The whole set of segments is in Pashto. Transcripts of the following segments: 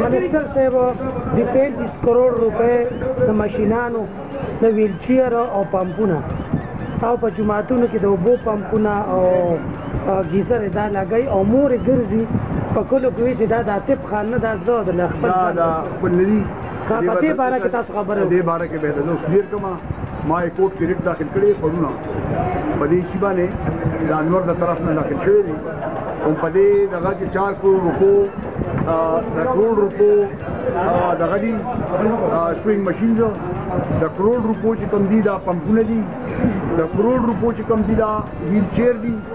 منسټر صاحب د 35 کروڑ روپے د ماشينانو د ویلچیر او پمپونه او په جماعتونو کې د وبو پمپونه او گیزر دا لګي او مور ګرځي په کلو کې چې دا د طب خان نه دا زړه د خپل ځان خپل لري که په دې باره کې تاسو خبرې وکړئ دې باره کې به د لوس ډیر کومه ما یې کوټ کې ریټ داخل کړی پرونه په دې شی باندې د انور د طرف نه داخل شوی دی او په دې دغه چې 4 کروڑ روپو د کروڑ روپو دغه دي سوینګ ماشين زو د کروڑ روپو چې کم دي دا پمپونه دي د کروڑ روپو چې کم دي دا ویل چیر دي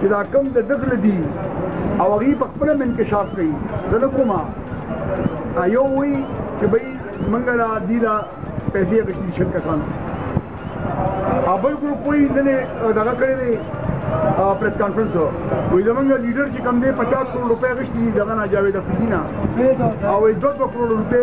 چې دا کوم د دغله دي او هغه په خپل انکشاف کوي زنه کومه ایو وی چې به منګه لا دی لا پیسې غشتي شل کسان ابل ګروپ وی نن دغه کړی دی پریس کانفرنس وی زمونږ لیډر چې کم دی 50 کروڑ روپے غشتي دغه نه جاوید افریدی نه او 2 کروڑ روپے